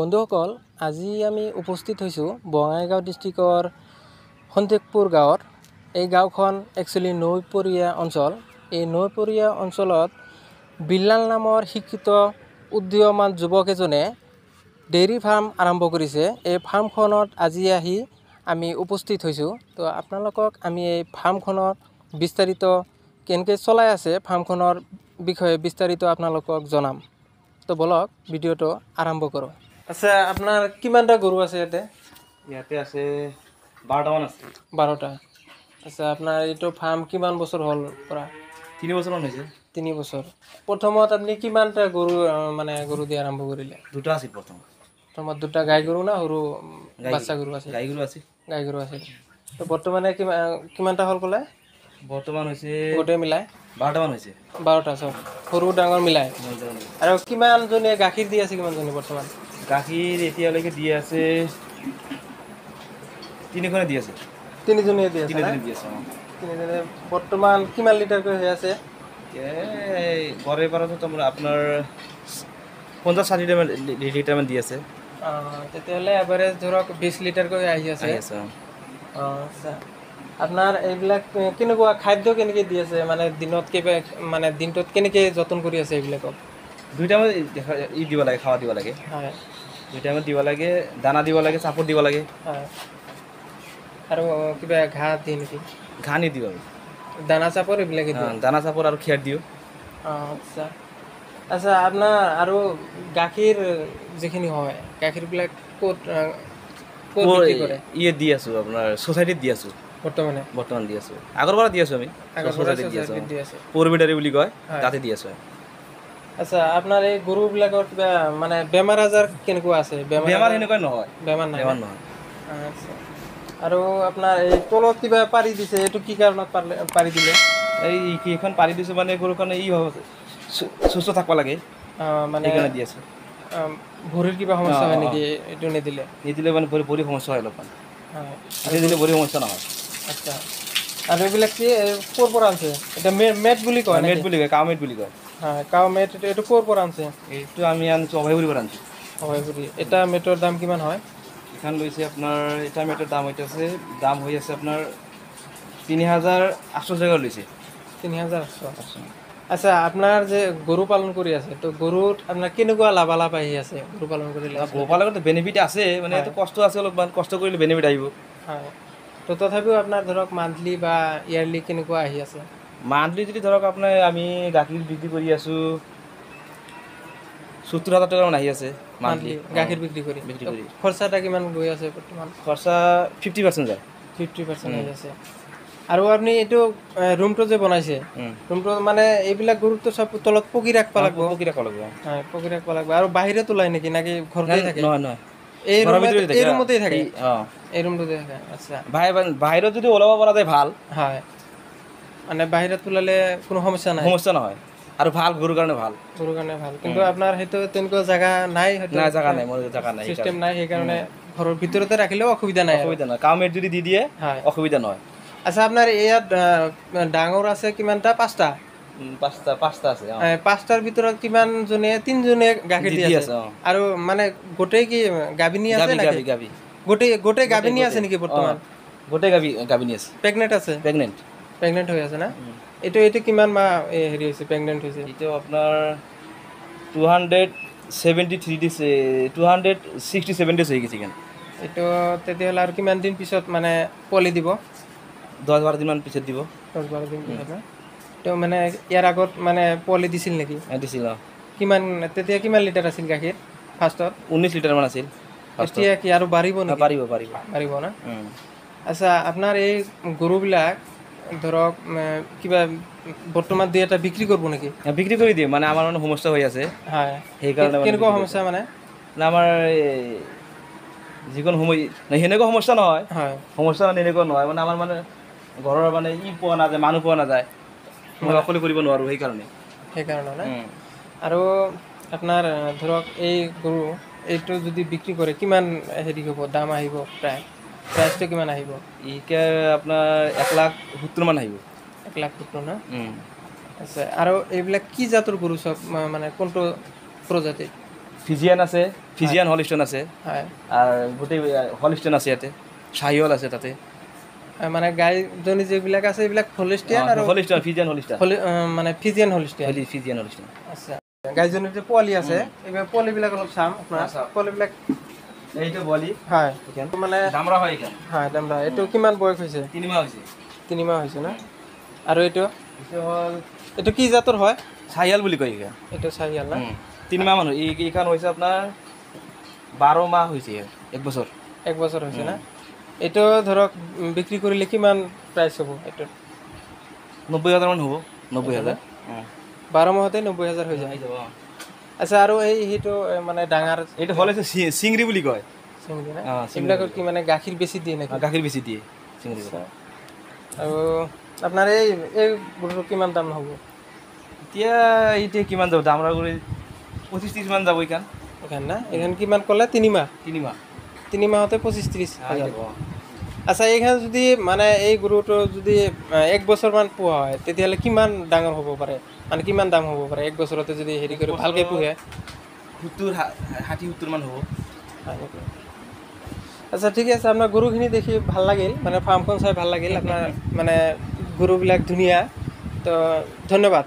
বন্ধুসকল আজি আমি উপস্থিত হৈছোঁ বঙাইগাঁও ডিষ্ট্ৰিক্টৰ সন্তেকপুৰ গাঁৱত। এই গাঁওখন একচুৱেলি নৈপৰীয়া অঞ্চল। এই নৈপৰীয়া অঞ্চলত বিল্লাল নামৰ শিক্ষিত উদীয়মান যুৱক এজনে ডেইৰী ফাৰ্ম আৰম্ভ কৰিছে। এই ফাৰ্মখনত আজি আহি আমি উপস্থিত হৈছোঁ। তো আপোনালোকক আমি এই ফাৰ্মখনত বিস্তাৰিত কেনেকৈ চলাই আছে ফাৰ্মখনৰ বিষয়ে বিস্তাৰিত আপোনালোকক জনাম। তো বলক ভিডিঅ'টো আৰম্ভ কৰোঁ। আচ্ছা আপোনাৰ কিমানটা গৰু আছে ইয়াতে? ইয়াতে আছে বাৰটামান আছে। বাৰটা। আচ্ছা আপোনাৰ এইটো ফাৰ্ম কিমান বছৰ হ'ল পৰা? তিনি বছৰমান হৈছে। তিনি বছৰ। প্ৰথমত আপুনি কিমানটা গৰু মানে গৰু দি আৰম্ভ কৰিলে? দুটা আছিল প্ৰথম। প্ৰথমত দুটা গাই গৰু না সৰু বাচ্চা গৰু আছিল গাই গৰু আছিল। গাই গৰু আছিল। তো বৰ্তমানে কিমান কিমানটা হ'ল ক'লে? বৰ্তমান হৈছে গোটেই মিলাই? বাৰটামান হৈছে। বাৰটা চব। সৰু ডাঙৰ মিলাই? আৰু কিমানজনীয়ে গাখীৰ দি আছে কিমানজনী বৰ্তমান? গাখীৰ এতিয়ালৈকে দি আছে। তিনিখনে দি আছে। তিনিজনীয়ে দি আছে? তিনিজনী দি আছে অঁ। তিনিজনীয়ে বৰ্তমান কিমান লিটাৰকৈ হৈ আছে? এই গড়ে পাৰতো আপোনাৰ পঞ্চাছ ষাঠি লিটাৰমান লিটাৰমান দি আছে। তেতিয়াহ'লে এভাৰেজ ধৰক বিছ লিটাৰকৈ আহি আছে। অঁ। আচ্ছা। আপোনাৰ এইবিলাক কেনেকুৱা খাদ্য কেনেকৈ দি আছে? মানে দিনত কেইবা মানে দিনটোত কেনেকৈ যতন কৰি আছে এইবিলাকক? দুই টাইমত ই দিব লাগে খাৱা দিব লাগে। হয়। দুই টাইমত দিব লাগে দানা দিব লাগে চাপৰ দিব লাগে। আৰু কিবা ঘাঁহ দিয়ে নেকি? ঘাঁহ নিদিওঁ আমি। দানা চাপৰ এইবিলাকে দানা চাপৰ আৰু খেৰ দিওঁ। আচ্ছা। আচ্ছা আপোনাৰ আৰু গাখীৰ যিখিনি হয় গাখীৰবিলাক ক'ত ইয়ে দি আছোঁ আপোনাৰ ছ'চাইটিত দি আছোঁ। বৰ্তমানে? বৰ্তমান দি আছোঁ। আগৰ পৰা দি আছোঁ আমি। আগৰ পৰা ছ'চাইটিত দি আছোঁ ছ'চাইটিত দি আছে। পৰবিটাৰী বুলি কয়। তাতে দি আছোঁ আচ্ছা আপোনাৰ এই গৰুবিলাকৰ কিবা মানে বেমাৰ আজাৰ কেনেকুৱা আছে? বেমাৰ সেনেকুৱা নহয়। বেমাৰ নাই বেমাৰ নহয়। আচ্ছা। আৰু আপোনাৰ এই তলত কিবা পাৰি দিছে এইটো কি কাৰণত পাৰিলে পাৰি দিলে? এই কেইখন পাৰি দিছোঁ মানে কাৰণে ই হ'ব সুস্থ থাকিব লাগে। মানে সেইকাৰণে দি আছোঁ। ভৰিৰ কিবা সমস্যা হয় নেকি? এইটো নিদিলে? নিদিলে মানে ভৰি ভৰি সমস্যা হয় অলপমান। হয়। এতিয়া দিলে ভৰি সমস্যা নহয়। আচ্ছা। আৰু এইবিলাক কি ক'ৰ পৰা আনছে? এটা মে মেট বুলি কয় মেট বুলি কয় কাউ মেট বুলি কয়। হয় কাও মেট এইটো এইটো ক'ৰ পৰা আনছে? এইটো আমি আনিছোঁ অভয়পুৰীৰ পৰা আনিছোঁ। হয় বুলি এটা মেটৰ দাম কিমান হয়? এইখন লৈছে আপোনাৰ এটা মেটৰ দাম হৈছে আছে দাম হৈ আছে আপোনাৰ তিনি হাজাৰ আঠশ টকা লৈছে তিনি হাজাৰ আঠশ আচ্ছা। আপোনাৰ যে গৰু পালন কৰি আছে তো গৰুত আপোনাৰ কেনেকুৱা লাভালাভ আহি আছে গৰু পালন কৰিলে? গোপালকতো বেনিফিট আছে মানে এইটো কষ্ট আছে অলপমান কষ্ট কৰিলে বেনিফিট আহিব। হয়। তো তথাপিও আপোনাৰ ধৰক মান্থলি বা ইয়াৰলি কেনেকুৱা আহি আছে? মান্থলি যদি ধৰক আপোনাৰ আমি গাখীৰ বিক্ৰী কৰি আছোঁ সত্তৰ হাজাৰ টকামান আহি আছে মান্থলি গাখীৰ বিক্ৰী কৰি। বিক্ৰী কৰি। খৰচা এটা কিমান গৈ আছে বৰ্তমান? খৰচা ফিফটি পাৰ্চেণ্ট যায়। ফিফটি পাৰ্চেণ্ট আহি আছে। আৰু আপুনি এইটো ৰুমটো যে বনাইছে। ৰুমটো মানে এইবিলাক গৰুটো চব তলত পকি ৰাখিব লাগিব। পকি ৰাখিব লাগিব হয় পকি ৰাখিব লাগিব। আৰু বাহিৰত ওলাই নেকি? নাকি ঘৰতে থাকে? নহয় নহয়। এই এই থাকে। ৰুমতেই থাকে? এই- এই ৰুমটোতে থাকে আচ্ছা। বাহিৰত যদি ওলাব পৰা যায় ভাল। হয়। মানে বাহিৰত ওলালে কোনো সমস্যা নাই? সমস্যা নহয়। আৰু ভাল গৰুৰ কাৰণে ভাল। গৰুৰ কাৰণে ভাল। কিন্তু আপোনাৰ সেইটো তেনেকুৱা জেগা নাই নাই জেগা নাই মোৰ জেগা নাই। চিষ্টেম নাই সেইকাৰণে ঘৰৰ ভিতৰতে ৰাখিলেও অসুবিধা নাই। অসুবিধা নহয়। কাউ মেট যদি দি দিয়ে অসুবিধা নহয়। আচ্ছা আপোনাৰ ইয়াত ডাঙৰ আছে কিমানটা? পাঁচটা? পাঁচটা পাঁচটা আছে পাঁচটাৰ ভিতৰত কিমানজনে তিনজনে গাখীৰ দি আছে? আৰু মানে গোটেই কি গাভিনী আছে নেকি? গোটেই গোটেই গাভিনী আছে নেকি বৰ্তমান? গোটেই গাবি গাভিনী আছে। প্ৰেগনেণ্ট আছে? প্ৰেগনেণ্ট প্ৰেগনেণ্ট হৈ আছে না? এইটো এইটো কিমান মাহ হেৰি হৈছে প্ৰেগনেণ্ট হৈছে? এইটো আপোনাৰ two hundred seventy three days two hundred sixty seven days হৈ গৈছে কেন এইটো তেতিয়াহ'লে আৰু কিমান দিন পিছত মানে পোৱালি দিব? দহ বাৰ দিনমান পিছত দিব। দহ বাৰ দিন পিছত না তো মানে ইয়াৰ আগত মানে পোৱালি দিছিল নেকি? দিছিল অঁ। কিমান তেতিয়া কিমান লিটাৰ আছিল গাখীৰ ফাৰ্ষ্টত? ঊনৈছ লিটাৰমান আছিল। এতিয়া কি আৰু বাঢ়িব নেকি? পাৰিব পাৰিব বাঢ়িব না। আচ্ছা আপোনাৰ এই গৰুবিলাক ধৰক কিবা বৰ্তমান দুই এটা বিক্ৰী কৰিব নেকি? বিক্ৰী কৰি দিম মানে আমাৰ মানে সমস্যা হৈ আছে। হয়। সেইকাৰণে মানে কেনেকুৱা সমস্যা মানে। মানে আমাৰ যিকোনো সময় সেনেকুৱা সমস্যা নহয়। হয়। সমস্যা মানে এনেকুৱা নহয় মানে আমাৰ মানে ঘৰৰ মানে ই পোৱা নাযায় মানুহ পোৱা নাযায়। মই অকলে কৰিব নোৱাৰোঁ সেইকাৰণে। সেইকাৰণে না? উম। আৰু আপোনাৰ ধৰক এই গৰু এইটো যদি বিক্ৰী কৰে কিমান হেৰি হ'ব দাম আহিব প্ৰায়? প্ৰাইচটো কিমান আহিব? ইকে আপোনাৰ এক লাখ সত্তৰমান আহিব। এক লাখ সত্তৰ না। আচ্ছা আৰু এইবিলাক কি জাতৰ গৰু চব মানে কোনটো প্ৰজাতিৰ? ফিজিয়ান আছে ফিজিয়ান হলিষ্টেন আছে। হয়। আৰু গোটেই হলিষ্টেন আছে ইয়াতে চাহিৱাল আছে তাতে। মানে গাইজনী যিবিলাক আছে এইবিলাক হলিষ্টিয়ান আৰু হলিষ্টেন ফিজিয়ান হলি- আহ, মানে ফিজিয়ান হলিষ্টিয়ান। ফিজিয়ান হলিষ্টেন আচ্ছা গাইজনীৰ যে পোৱালি আছে এইবিলাক পোৱালিবিলাক অলপ চাম। আপোনাৰ। পোৱালিবিলাক এইটো বলি হয়। মানে দামৰা হয় এইখন হয় দামৰা। এইটো কিমান বয়স হৈছে? তিনিমাহ হৈছে। তিনিমাহ হৈছে ন? আৰু এইটো? এইটো হ'ল এইটো কি জাতৰ হয়? চাহিয়াল বুলি কয়। এইখন এইটো চাৰিয়াল না? তিনিমাহ মানুহ। এই এইখন হৈছে আপোনাৰ বাৰ মাহ হৈছে এক বছৰ। এক বছৰ হৈছে না? এইটো ধৰক উম, বিক্ৰী কৰিলে কিমান প্ৰাইচ হ'ব এইটো নব্বৈ হাজাৰমান হ'ব নব্বৈ হাজাৰ। বাৰ মাহতে নব্বৈ হাজাৰ হৈ যায় আচ্ছা আৰু এই সেইটো মানে ডাঙৰ এইটো হ'ল হৈছে চিংৰি বুলি কয়। চিংৰি না? কি মানে গাখীৰ বেছি দিয়ে নেকি? গাখীৰ বেছি দিয়ে চিংৰি আৰু আপোনাৰ এই এই গৰুটো কিমান দাম হ'ব? এতিয়া এতিয়া কিমান যাব? দামৰা কৰি পঁচিছ ত্ৰিছমান যাব এইখন। এইখান না? এইখান কিমান ক'লে? তিনিমাহ? তিনিমাহ। তিনি মাহতে পঁচিছ ত্ৰিছ। আচ্ছা এইখান যদি মানে এই গৰুটো যদি এক বছৰমান পোহা হয় তেতিয়াহ'লে কিমান ডাঙৰ হ'ব পাৰে? মানে কিমান দাম হ'ব পাৰে এক বছৰতে যদি হেৰি কৰি ভালকৈ পোহে? সত্তৰ ষাঠি সত্তৰমান হ'ব। আচ্ছা ঠিক আছে আপোনাৰ গৰুখিনি দেখি ভাল লাগিল মানে ফাৰ্মখন চাই ভাল লাগিল আপোনাৰ মানে গৰুবিলাক ধুনীয়া। তো ধন্যবাদ।